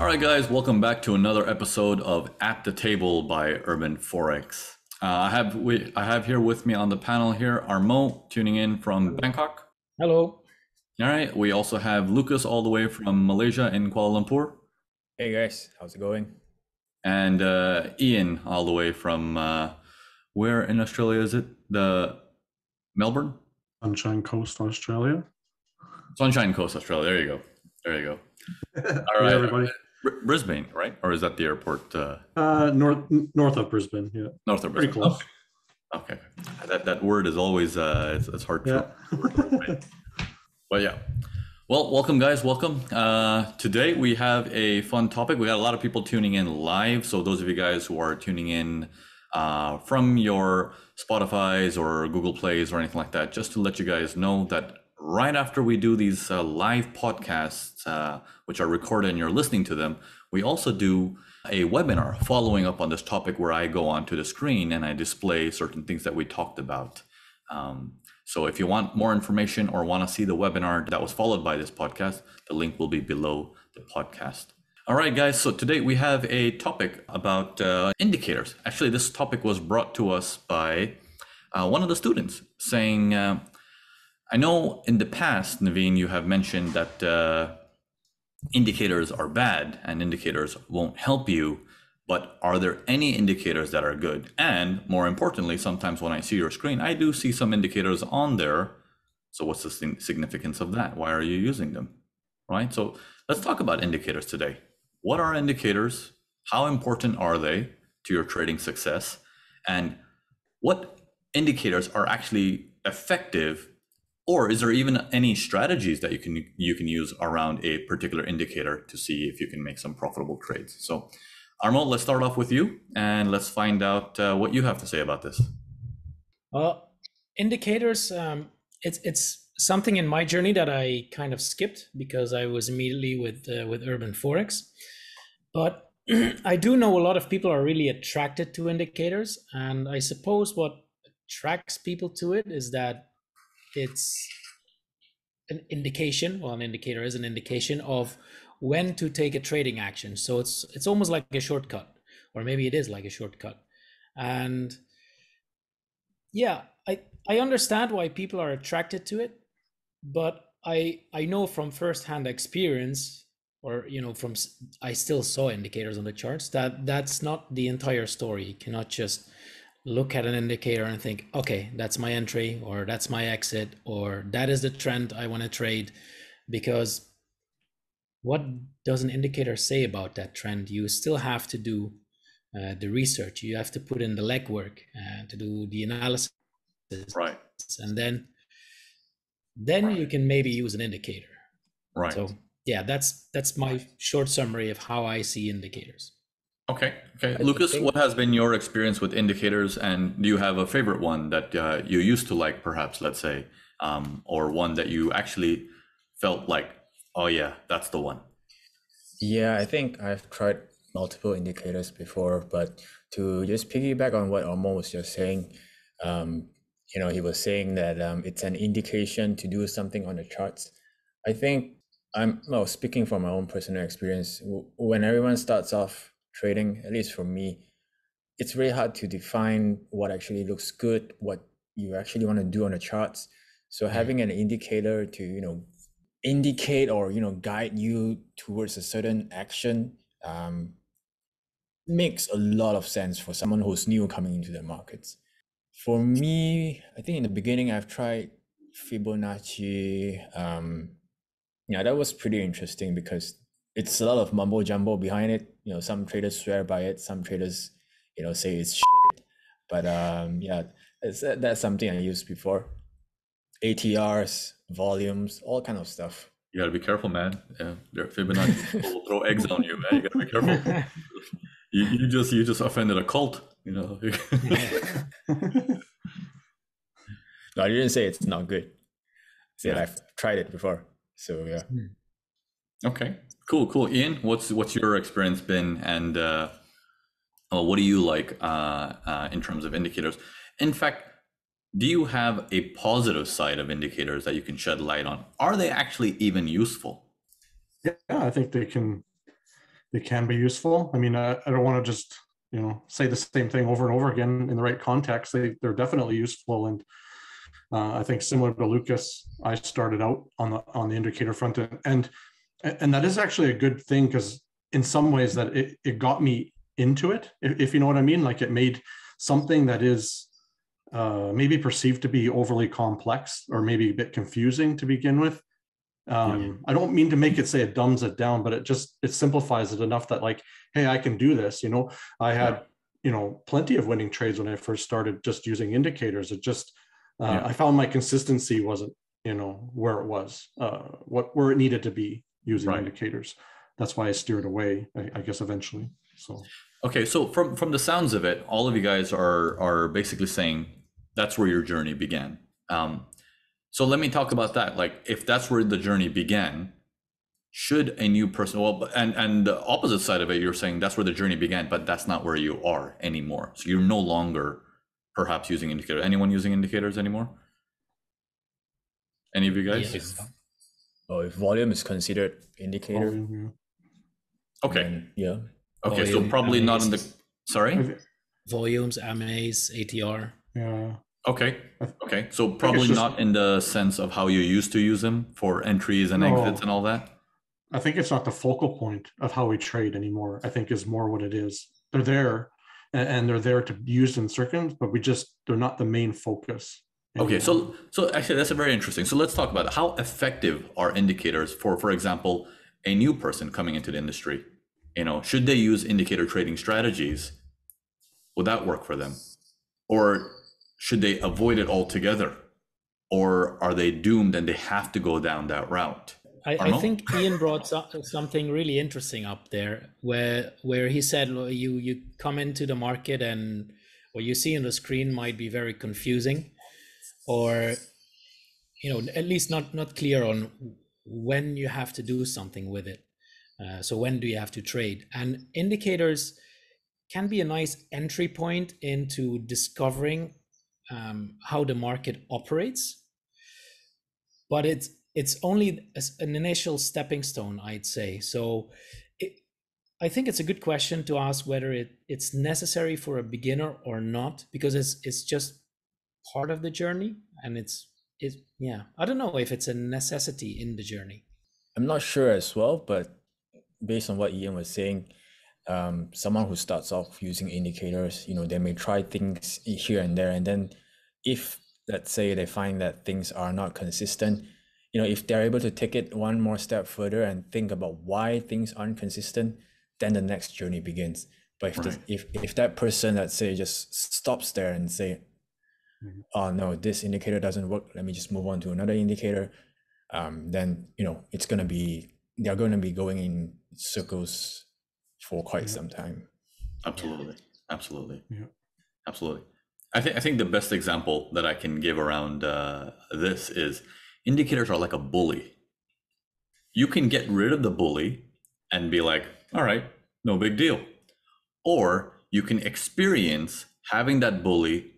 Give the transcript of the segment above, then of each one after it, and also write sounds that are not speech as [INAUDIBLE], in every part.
All right, guys, welcome back to another episode of At the Table by Urban Forex. Uh, I have we I have here with me on the panel here Armo tuning in from Bangkok. Hello. All right, we also have Lucas all the way from Malaysia in Kuala Lumpur, Hey guys, how's it going? and uh, Ian all the way from uh, where in Australia is it? The Melbourne, Sunshine Coast, Australia. Sunshine Coast, Australia. There you go. There you go. [LAUGHS] All right. everybody. Br- Brisbane, right? Or is that the airport uh, Uh, north north of Brisbane. Yeah, north of Brisbane. pretty close. Okay. okay. That that word is always uh, it's, it's hard to. Yeah. [LAUGHS] But yeah. Well, welcome, guys. Welcome. Uh, today we have a fun topic. We got a lot of people tuning in live. So, those of you guys who are tuning in uh, from your Spotify's or Google Plays or anything like that, just to let you guys know that right after we do these uh, live podcasts, uh, which are recorded and you're listening to them, we also do a webinar following up on this topic where I go onto the screen and I display certain things that we talked about. Um, so if you want more information or want to see the webinar that was followed by this podcast, the link will be below the podcast. All right, guys. So today we have a topic about uh, indicators. Actually, this topic was brought to us by uh, one of the students saying, uh, I know in the past, Navin, you have mentioned that uh, indicators are bad and indicators won't help you but are there any indicators that are good? And more importantly sometimes when i see your screen i do see some indicators on there. So what's the significance of that? Why are you using them? Right? So let's talk about indicators today. What are indicators? How important are they to your trading success? And what indicators are actually effective or is there even any strategies that you can you can use around a particular indicator to see if you can make some profitable trades so Armo, let's start off with you and let's find out uh, what you have to say about this. Well, indicators. Um, it's it's something in my journey that I kind of skipped because I was immediately with uh, with urban forex. But [CLEARS THROAT] I do know a lot of people are really attracted to indicators, and I suppose what attracts people to it is that it's an indication. Well, an indicator is an indication of when to take a trading action. So it's it's almost like a shortcut, or maybe it is like a shortcut. And yeah, I I understand why people are attracted to it, but I I know from firsthand experience, or you know from i still saw indicators on the charts that that's not the entire story. You cannot just look at an indicator and think, okay, that's my entry, or that's my exit, or that is the trend I want to trade, because what does an indicator say about that trend? You still have to do uh, the research. You have to put in the legwork uh, to do the analysis, Right. and then then you can maybe use an indicator. Right. So yeah, that's that's my short summary of how I see indicators. Okay. Okay. I Lucas, think- what has been your experience with indicators, and do you have a favorite one that uh, you used to like, perhaps, let's say, um, or one that you actually felt like, oh yeah, that's the one. Yeah, I think I've tried multiple indicators before, but to just piggyback on what Armo was just saying, um, you know, he was saying that um, it's an indication to do something on the charts. I think I'm well speaking from my own personal experience. w- When everyone starts off trading, at least for me, it's very hard to define what actually looks good, what you actually want to do on the charts. So having an indicator to you know indicate or you know guide you towards a certain action um, makes a lot of sense for someone who's new coming into the markets. For me, I think in the beginning I've tried Fibonacci. Um, yeah, that was pretty interesting because it's a lot of mumbo jumbo behind it. You know, some traders swear by it, some traders, you know, say it's shit. But um, yeah, that's that's something I used before. ATRs, volumes, all kind of stuff. You got to be careful, man. Yeah, they're Fibonacci [LAUGHS] people will throw eggs on you, man. You got to be careful. [LAUGHS] You, you just you just offended a cult, you know. [LAUGHS] No, I didn't say it's not good. I said Yeah. I've tried it before. So yeah. Okay, cool, cool. Ian, what's what's your experience been, and uh, uh, what do you like uh, uh, in terms of indicators? In fact, do you have a positive side of indicators that you can shed light on? Are they actually even useful? Yeah, I think they can they can be useful. I mean, I, I don't want to just you know say the same thing over and over again in the right context. They they're definitely useful, and uh, I think similar to Lucas, I started out on the on the indicator front end, and and that is actually a good thing because in some ways that it, it got me into it, if, if you know what I mean. Like it made something that is uh, maybe perceived to be overly complex or maybe a bit confusing to begin with. Um, yeah. I don't mean to make it say it dumbs it down, but it just it simplifies it enough that like, hey, I can do this. You know, I had yeah. you know plenty of winning trades when I first started just using indicators. It just uh, yeah. I found my consistency wasn't you know where it was, uh, what where it needed to be using right. indicators. That's why I steered away. I, I guess eventually. So okay, so from from the sounds of it, all of you guys are are basically saying that's where your journey began. Um, so let me talk about that. Like, if that's where the journey began, should a new person well and and the opposite side of it you're saying that's where the journey began but that's not where you are anymore so you're no longer perhaps using indicator anyone using indicators anymore any of you guys yes. Oh if volume is considered indicator Volume, okay then, yeah okay so Volume, probably not in the sorry volumes mas atr Yeah. okay okay so probably just- not in the sense of how you used to use them for entries and No. exits and all that I think it's not the focal point of how we trade anymore. I think is more what it is. They're there and, and they're there to be used in circuits, but we just they're not the main focus. Okay, so um, so actually that's a very interesting. So let's talk about how effective are indicators for, for example, a new person coming into the industry. You know, should they use indicator trading strategies? Would that work for them, or should they avoid it altogether, or are they doomed and they have to go down that route? I, I think Ian brought so- something really interesting up there, where where he said well, you you come into the market and what you see on the screen might be very confusing, or you know at least not not clear on when you have to do something with it. Uh, so when do you have to trade? And indicators can be a nice entry point into discovering um, how the market operates but it's it's only an initial stepping stone i'd say so it, i think it's a good question to ask whether it, it's necessary for a beginner or not because it's it's just part of the journey and it's it yeah. I don't know if it's a necessity in the journey. I'm not sure as well, but based on what Ian was saying, um, someone who starts off using indicators, you know, they may try things here and there, and then if let's say they find that things are not consistent, you know, if they're able to take it one more step further and think about why things aren't consistent, then the next journey begins. But if the, if if that person, let's say, just stops there and say, Mhm. "Oh no, this indicator doesn't work. Let me just move on to another indicator," um, then you know it's gonna be they're going to be going in circles for quite Yeah. some time. Absolutely, absolutely, Yeah. absolutely. I think I think the best example that I can give around uh, this is indicators are like a bully. You can get rid of the bully and be like, all right, no big deal, or you can experience having that bully,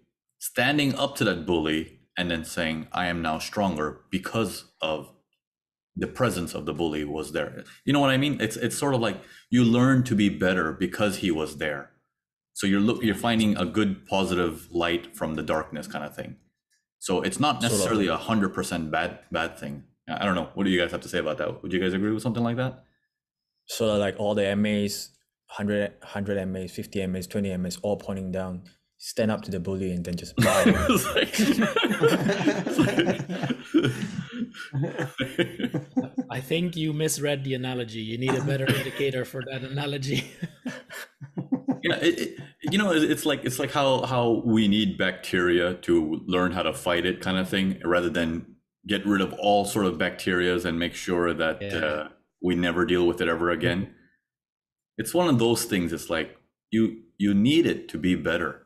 standing up to that bully, and then saying, I am now stronger because of the presence of the bully was there. You know what I mean? It's it's sort of like you learn to be better because he was there. So you're look you're finding a good positive light from the darkness kind of thing. So it's not necessarily a hundred percent bad bad thing. I don't know. What do you guys have to say about that? Would you guys agree with something like that? So like all the MAs, 100, 100 MAs, 50 MAs, 20 MAs, all pointing down, stand up to the bully and then just [LAUGHS] buy. It's like- i think you misread the analogy you need a better indicator for that analogy yeah, it, it, you know, it- it's like it's like how how we need bacteria to learn how to fight it, kind of thing, rather than get rid of all sort of bacterias and make sure that Yeah. uh, we never deal with it ever again. It's one of those things. It's like you you need it to be better.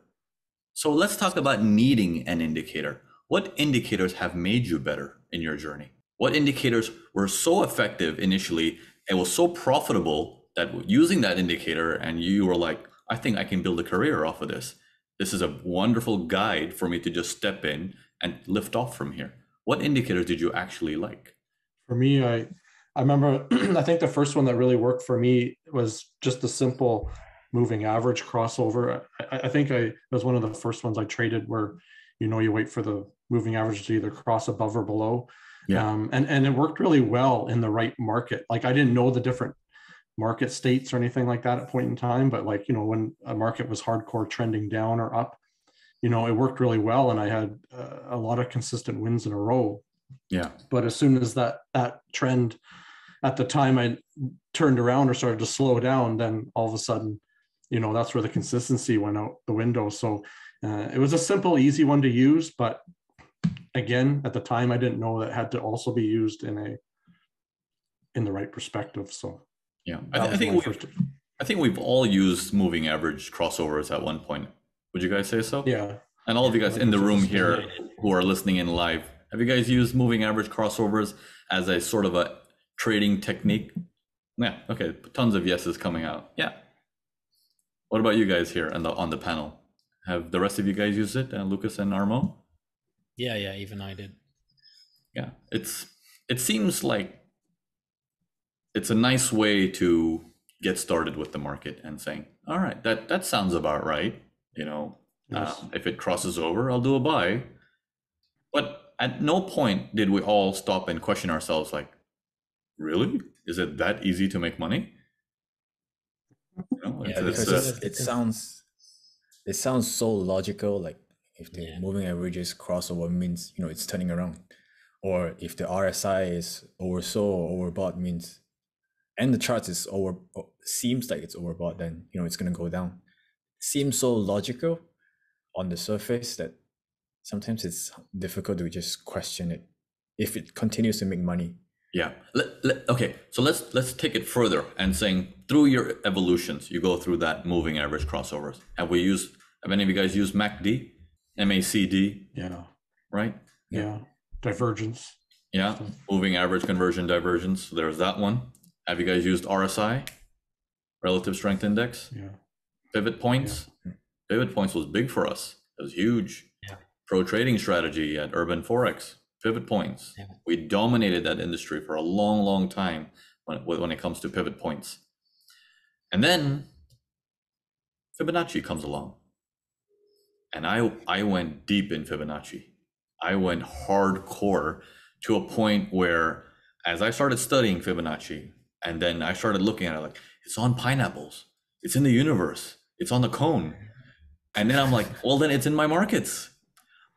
So let's talk about needing an indicator. What indicators have made you better in your journey? What indicators were so effective initially and was so profitable that using that indicator and you were like, I think I can build a career off of this. This is a wonderful guide for me to just step in and lift off from here. What indicators did you actually like? for me, I I remember, [CLEARS THROAT] I think the first one that really worked for me was just a simple moving average crossover. I, I think I was one of the first ones I traded where, you know, you wait for the moving average to either cross above or below. Yeah. Um, and, and it worked really well in the right market. Like I didn't know the different market states or anything like that at point in time, but like, you know, when a market was hardcore trending down or up, you know, it worked really well. And I had uh, a lot of consistent wins in a row Yeah. but as soon as that that trend at the time i turned around or started to slow down then all of a sudden you know that's where the consistency went out the window so uh, it was a simple easy one to use but again at the time i didn't know that it had to also be used in a in the right perspective so Yeah. I, th- I think we, first I think we've all used moving average crossovers at one point. Would you guys say so? yeah And all of you guys in the room here who are listening in live, have you guys used moving average crossovers as a sort of a trading technique? Yeah. Okay. Tons of yeses coming out. Yeah. What about you guys here on the on the panel? Have the rest of you guys used it? Uh, Lucas and Armo? Yeah, yeah, even I did. Yeah. It's it seems like it's a nice way to get started with the market and saying, all right, that that sounds about right. You know, Yes. um, if it crosses over, I'll do a buy. But at no point did we all stop and question ourselves, like, really? Is it that easy to make money? You know, Yeah, it's- because it's, it sounds it sounds so logical like if the Yeah. moving averages crossover means you know it's turning around. Or if the rsi is oversold or overbought means and the chart is over seems like it's overbought then you know it's going to go down. Seems so logical on the surface that sometimes it's difficult to just question it if it continues to make money Yeah. Let, let- okay. So let's let's take it further and saying through your evolutions, you go through that moving average crossovers. Have we used? Have any of you guys used MACD, MACD? yeah Right. yeah divergence Yeah. Moving average convergence divergence. There's that one. Have you guys used RSI, relative strength index? yeah Pivot points. Pivot points was big for us. It was huge. Yeah. Pro trading strategy at Urban Forex. Pivot points. We dominated that industry for a long, long time when when it comes to pivot points. And then Fibonacci comes along, and I I went deep in Fibonacci. I went hardcore to a point where, as I started studying Fibonacci, and then I started looking at it like it's on pineapples, it's in the universe, it's on the cone, and then I'm like, well, then it's in my markets.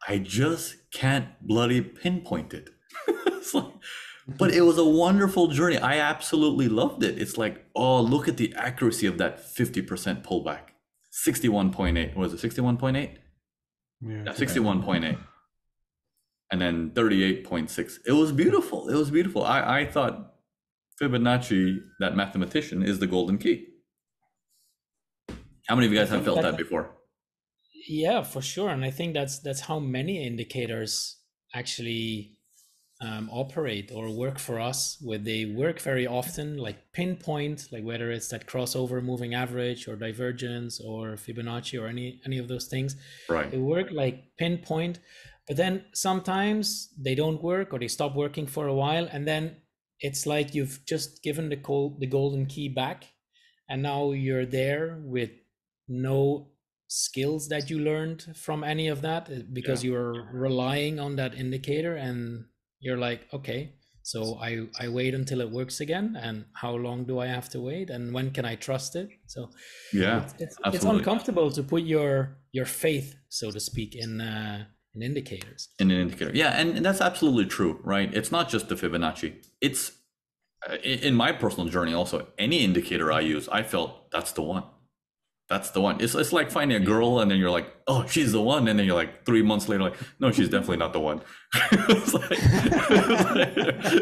I just can't bloody pinpoint it. [LAUGHS] It's like- but it was a wonderful journey. I absolutely loved it. It's like, oh, look at the accuracy of that 50% pullback. 61.8. Was it 61.8? yeah Yeah, 61.8. And then 38.6. It was beautiful. It was beautiful. I, I thought Fibonacci, that mathematician, is the golden key. How many of you guys have felt that before? Yeah, for sure. And I think that's that's how many indicators actually um, operate or work for us. Where they work very often, like pinpoint, like whether it's that crossover moving average or divergence or Fibonacci or any any of those things. Right. They work like pinpoint, but then sometimes they don't work or they stop working for a while, and then it's like you've just given the col- the golden key back, and now you're there with no skills that you learned from any of that uh, because you're relying on that indicator and you're like okay so i i wait until it works again and how long do i have to wait and when can i trust it so Yeah. it's it's absolutely. uncomfortable to put your your faith so to speak in uh in indicators in an indicator. Yeah, and, and that's absolutely true, right? It's not just the Fibonacci. It's uh, in, in my personal journey also. Any indicator I use, I felt that's the one. That's the one. It's it's like finding a girl and then you're like, oh, she's the one, and then you're like three months later, like, no, she's definitely not the one. [LAUGHS] it's like,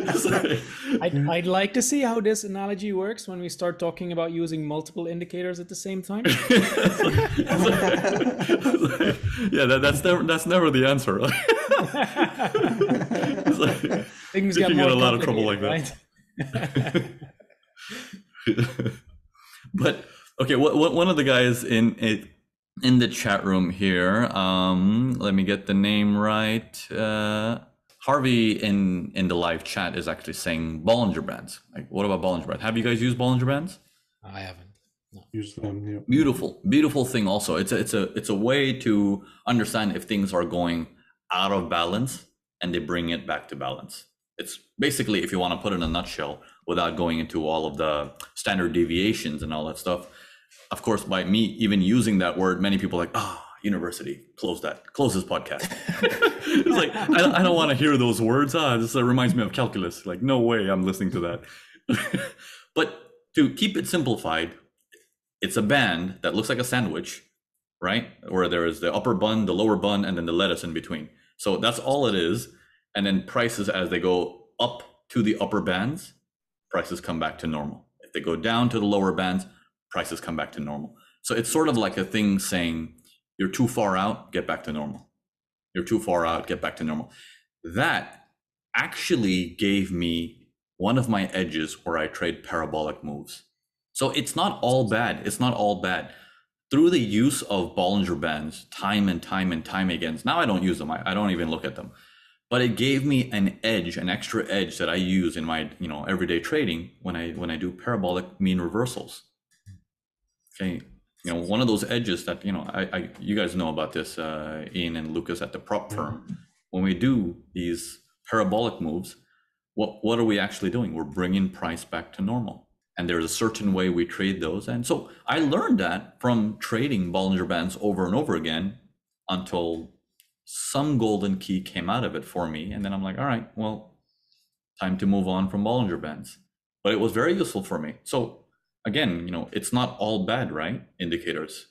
it's like- I'd, I'd like to see how this analogy works when we start talking about using multiple indicators at the same time It's like- it's like- yeah, that, that's never that's never the answer. [LAUGHS] Things You get get a lot of trouble like that. right? [LAUGHS] but okay, what, what one of the guys in it in the chat room here, um, let me get the name right. Uh, Harvey in in the live chat is actually saying Bollinger Bands. Like, what about Bollinger Bands? Have you guys used Bollinger Bands? I haven't. Use them. Yeah. Beautiful, beautiful thing. Also, it's a, it's a it's a way to understand if things are going out of balance and they bring it back to balance. It's basically, if you want to put it in a nutshell, without going into all of the standard deviations and all that stuff. Of course, by me even using that word, many people like, ah, university, close that, close this podcast. [LAUGHS] it's like I, don't- I don't want to hear those words. Ah, this uh, reminds me of calculus. Like, no way, I'm listening to that. [LAUGHS] but to keep it simplified, it's a band that looks like a sandwich, right? Where there is the upper bun, the lower bun, and then the lettuce in between. So that's all it is. And then prices as they go up to the upper bands, prices come back to normal. If they go down to the lower bands, prices come back to normal. So it's sort of like a thing saying, you're too far out, get back to normal. You're too far out, get back to normal. That actually gave me one of my edges where I trade parabolic moves. So it's not all bad. It's not all bad. Through the use of Bollinger Bands time and time and time again, now I don't use them. I, I don't even look at them. But it gave me an edge, an extra edge that I use in my you know everyday trading when I when I do parabolic mean reversals. Okay, you know one of those edges that you know I, I you guys know about this, uh, Ian and Lucas at the prop firm. When we do these parabolic moves, what what are we actually doing? We're bringing price back to normal and there's a certain way we trade those. And so I learned that from trading Bollinger Bands over and over again until some golden key came out of it for me. And then I'm like, all right, well, time to move on from Bollinger Bands. But it was very useful for me. So again, you know, it's not all bad, right? Indicators.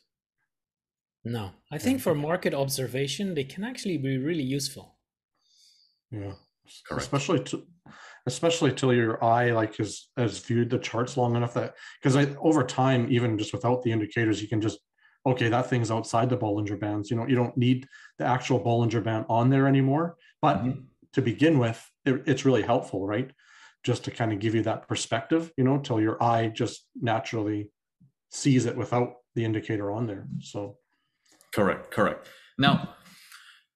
No, I think for market observation, they can actually be really useful. Yeah. Correct. Especially to, especially till your eye like has has viewed the charts long enough that because I over time, even just without the indicators, you can just okay, that thing's outside the Bollinger Bands. You know, you don't need the actual Bollinger Band on there anymore. But Mhm. to begin with, it, it's really helpful, right? Just to kind of give you that perspective, you know, till your eye just naturally sees it without the indicator on there. So Correct, correct. Now,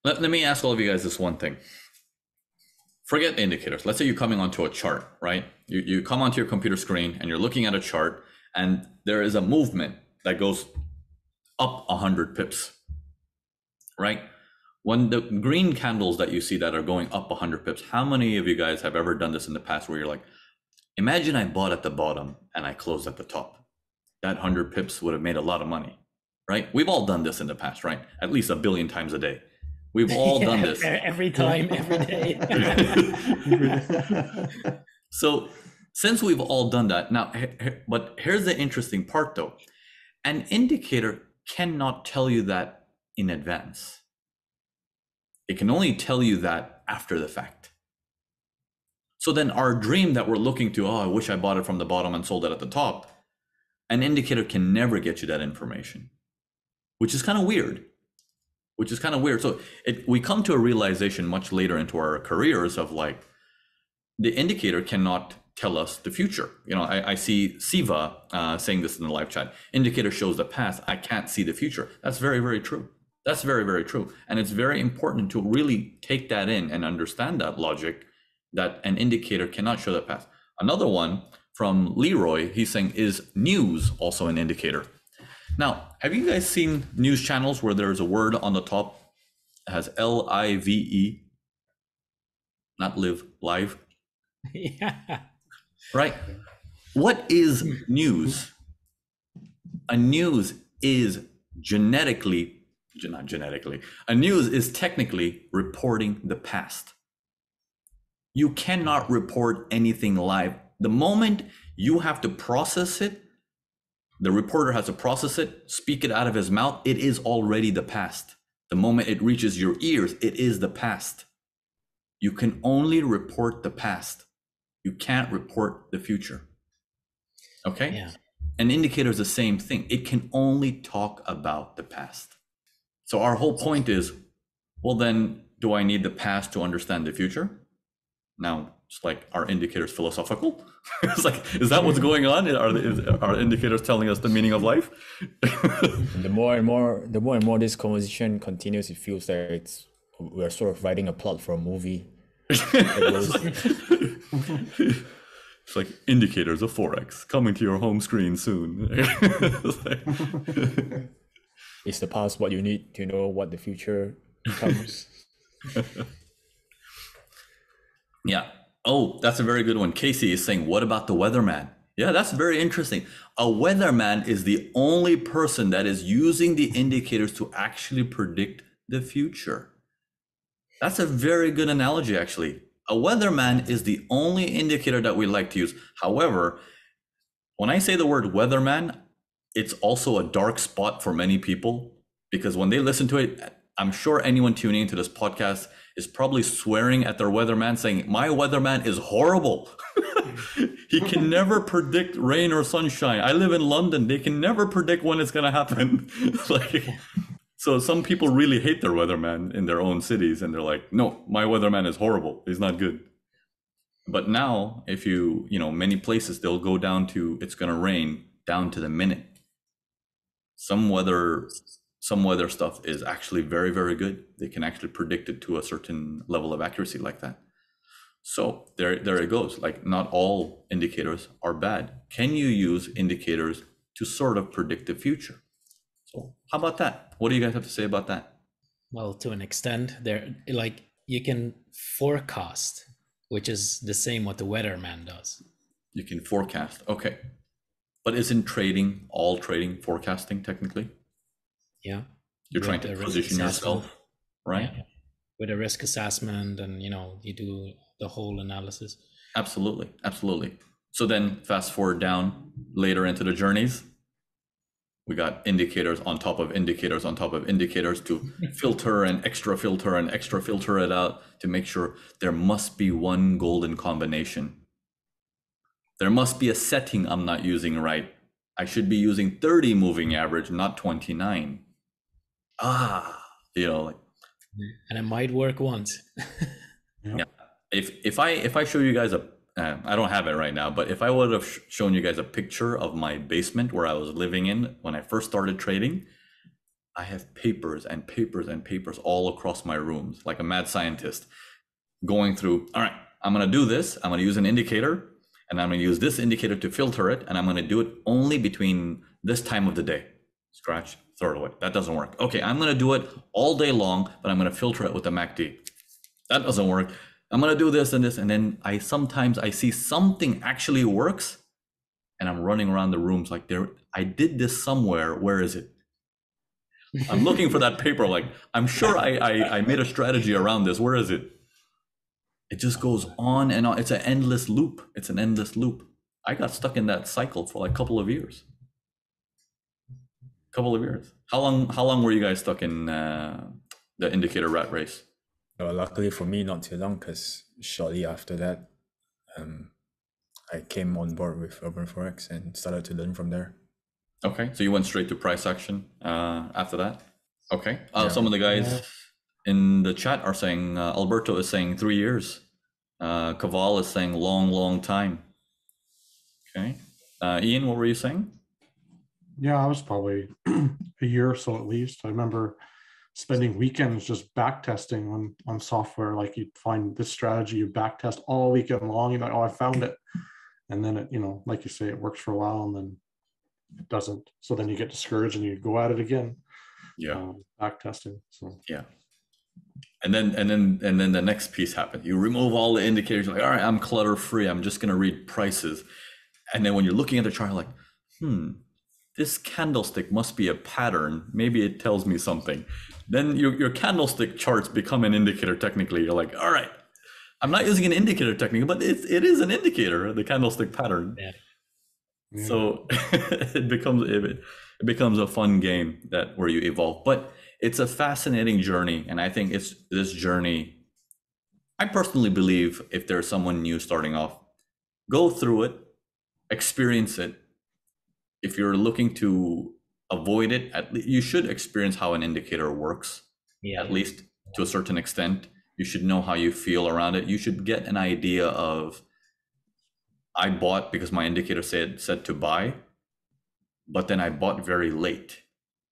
let, let me ask all of you guys this one thing. Forget the indicators. Let's say you're coming onto a chart, right? You, you come onto your computer screen and you're looking at a chart, and there is a movement that goes up 100 pips, right? When the green candles that you see that are going up 100 pips, how many of you guys have ever done this in the past where you're like, imagine I bought at the bottom and I closed at the top? That 100 pips would have made a lot of money right? We've all done this in the past, right? At least a billion times a day. We've [LAUGHS] all done this. every time, every day. [LAUGHS] So, since we've all done that, now, but here's the interesting part though an indicator cannot tell you that in advance, it can only tell you that after the fact. So, then our dream that we're looking to, oh, I wish I bought it from the bottom and sold it at the top, an indicator can never get you that information, which is kind of weird. Which is kind of weird. So it, we come to a realization much later into our careers of like, the indicator cannot tell us the future. You know, I, I see Siva uh, saying this in the live chat. Indicator shows the past. I can't see the future. That's very, very true. That's very, very true. And it's very important to really take that in and understand that logic that an indicator cannot show the past. Another one from Leroy, he's saying, is news also an indicator? Now, have you guys seen news channels where there's a word on the top that has L I V E, not live, live? yeah. [LAUGHS] right? What is news? A news is genetically, ge- not genetically, a news is technically reporting the past. You cannot report anything live. The moment you have to process it, the reporter has to process it, speak it out of his mouth, it is already the past. The moment it reaches your ears, it is the past. You can only report the past. You can't report the future. Okay? Yeah. An indicator is the same thing. It can only talk about the past. So our whole point is, well, then, do I need the past to understand the future? Now, it's like our indicators philosophical. [LAUGHS] it's like, is that what's going on? Are the, is, are indicators telling us the meaning of life? [LAUGHS] The more and more, the more and more this conversation continues, it feels like it's we're sort of writing a plot for a movie. [LAUGHS] it's like indicators of forex coming to your home screen soon. Is the past what you need to know what the future comes? [LAUGHS] Yeah. Oh, that's a very good one. Casey is saying, what about the weatherman? Yeah, that's very interesting. A weatherman is the only person that is using the indicators to actually predict the future. That's a very good analogy, actually. A weatherman is the only indicator that we like to use. However, when I say the word weatherman, it's also a dark spot for many people because when they listen to it, I'm sure anyone tuning into this podcast is probably swearing at their weatherman, saying, My weatherman is horrible. [LAUGHS] he can never predict rain or sunshine. I live in London. They can never predict when it's going to happen. [LAUGHS] like, so some people really hate their weatherman in their own cities and they're like, No, my weatherman is horrible. He's not good. But now, if you, you know, many places they'll go down to it's going to rain down to the minute. Some weather some weather stuff is actually very very good. They can actually predict it to a certain level of accuracy like that. So there there it goes. Like not all indicators are bad. Can you use indicators to sort of predict the future? So how about that? What do you guys have to say about that? Well, to an extent, there like you can forecast, which is the same what the weatherman does. you can forecast. Okay but isn't trading all trading forecasting technically Yeah. you're With trying to position yourself right Yeah. With a risk assessment and you know, you do the whole analysis. Absolutely, absolutely. So then fast forward down later into the journeys. We got indicators on top of indicators on top of indicators to [LAUGHS] filter and extra filter and extra filter it out to make sure there must be one golden combination. There must be a setting I'm not using right. I should be using 30 moving average, not 29. Ah, you know, like And it might work once. [LAUGHS] yeah. if if I if I show you guys a uh, I don't have it right now, but if I would have sh- shown you guys a picture of my basement where I was living in when I first started trading, I have papers and papers and papers all across my rooms, like a mad scientist, going through. All right, I'm gonna do this. I'm gonna use an indicator, and I'm gonna use this indicator to filter it, and I'm gonna do it only between this time of the day. Scratch, throw it away. That doesn't work. Okay, I'm gonna do it all day long, but I'm gonna filter it with the MACD. That doesn't work. I'm gonna do this and this, and then I sometimes I see something actually works, and I'm running around the rooms like there. I did this somewhere. Where is it? I'm looking for that paper. Like I'm sure I, I I made a strategy around this. Where is it? It just goes on and on. It's an endless loop. It's an endless loop. I got stuck in that cycle for like a couple of years. Couple of years. How long? How long were you guys stuck in uh, the indicator rat race? Well, luckily for me, not too long, because shortly after that, um, I came on board with Urban Forex and started to learn from there. Okay, so you went straight to price action uh, after that. Okay, uh, Yeah. some of the guys Yeah. in the chat are saying uh, Alberto is saying three years. Uh, Caval is saying long, long time. Okay, uh, Ian, what were you saying? Yeah, I was probably [CLEARS THROAT] a year or so at least. I remember spending weekends just back testing on on software. Like you'd find this strategy, you back test all weekend long. You're like, oh, I found it, and then it, you know, like you say, it works for a while, and then it doesn't. So then you get discouraged and you go at it again. Um, back testing. So Yeah. And then and then and then the next piece happened. You remove all the indicators. You're like, all right, I'm clutter free. I'm just gonna read prices. And then when you're looking at the chart, you're like, hmm, this candlestick must be a pattern. Maybe it tells me something. Then your your candlestick charts become an indicator. Technically, you're like, all right, I'm not using an indicator technique, but it's it is an indicator. The candlestick pattern. Yeah. yeah. So [LAUGHS] it becomes it, it becomes a fun game that where you evolve. But it's a fascinating journey, and I think it's this journey. I personally believe if there's someone new starting off, go through it, experience it. If you're looking to avoid it, at least you should experience how an indicator works Yeah. at least to a certain extent. You should know how you feel around it. You should get an idea of I bought because my indicator said said to buy, but then I bought very late.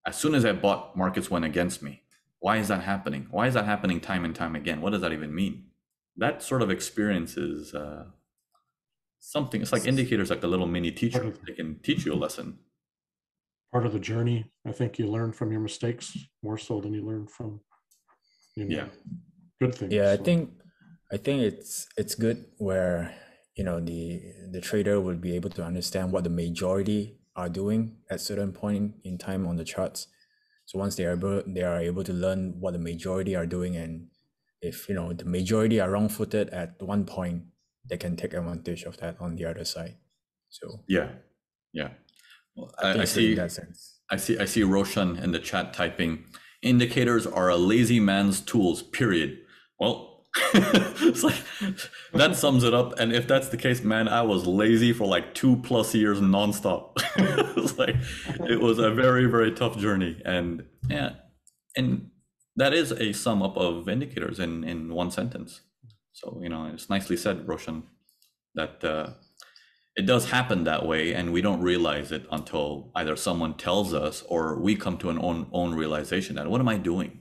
As soon as I bought, markets went against me. Why is that happening? Why is that happening time and time again? What does that even mean? that sort of experience is uh, something. It's like indicators, like a little mini teacher. They can teach you a lesson. Part of the journey. I think you learn from your mistakes more so than you learn from you know, Yeah. good things. Yeah, I So, think I think it's it's good where you know the the trader will be able to understand what the majority are doing at certain point in time on the charts. So once they are able they are able to learn what the majority are doing and if you know the majority are wrong footed at one point, they can take advantage of that on the other side. So Yeah, yeah. Well, I, I, I see. that sense. I see. I see Roshan in the chat typing. Indicators are a lazy man's tools. Period. Well, [LAUGHS] it's like that sums it up. And if that's the case, man, I was lazy for like two plus years nonstop. [LAUGHS] it's like it was a very very tough journey, and yeah, and that is a sum up of indicators in in one sentence. So you know, it's nicely said, Roshan, that uh, it does happen that way and we don't realize it until either someone tells us or we come to an own own realization that what am i doing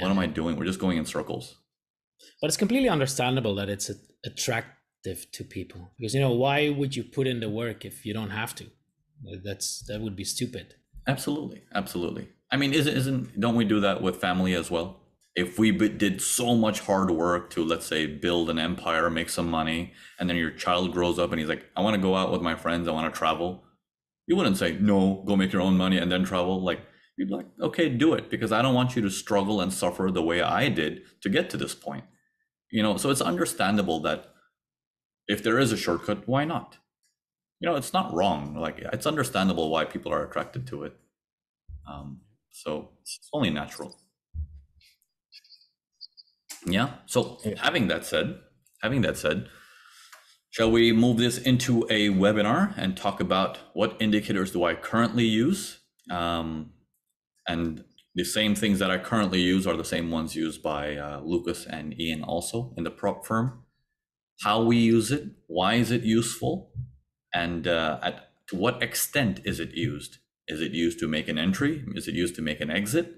what am i doing we're just going in circles but it's completely understandable that it's attractive to people because you know why would you put in the work if you don't have to? That's that would be stupid. Absolutely. Absolutely. I mean isn't isn't don't we do that with family as well? If we did so much hard work to let's say build an empire make some money and then your child grows up and he's like i want to go out with my friends i want to travel you wouldn't say no go make your own money and then travel like you'd be like okay do it because i don't want you to struggle and suffer the way i did to get to this point. You know so it's understandable that if there is a shortcut why not? You know it's not wrong like it's understandable why people are attracted to it. Um, so it's only natural. Yeah so having that said having that said shall we move this into a webinar and talk about what indicators do i currently use? Um, and the same things that i currently use are the same ones used by uh, lucas and ian also in the prop firm. How we use it why is it useful and uh, at to what extent is it used? Is it used to make an entry? Is it used to make an exit?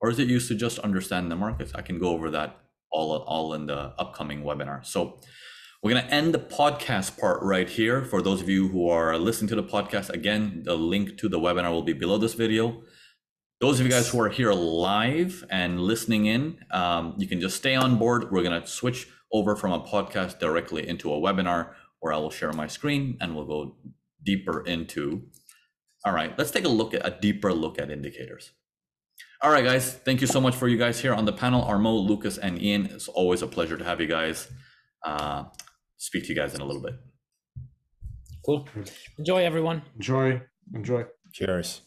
Or is it used to just understand the markets? I can go over that all all in the upcoming webinar. So we're going to end the podcast part right here. For those of you who are listening to the podcast again the link to the webinar will be below this video those of you guys who are here live and listening in um, you can just stay on board. We're going to switch over from a podcast directly into a webinar where i will share my screen and we'll go deeper into all right let's take a look at a deeper look at indicators. All right guys thank you so much for you guys here on the panel. Armo lucas and ian it's always a pleasure to have you guys uh, speak to you guys in a little bit. Cool. Enjoy everyone. Enjoy, enjoy. Cheers.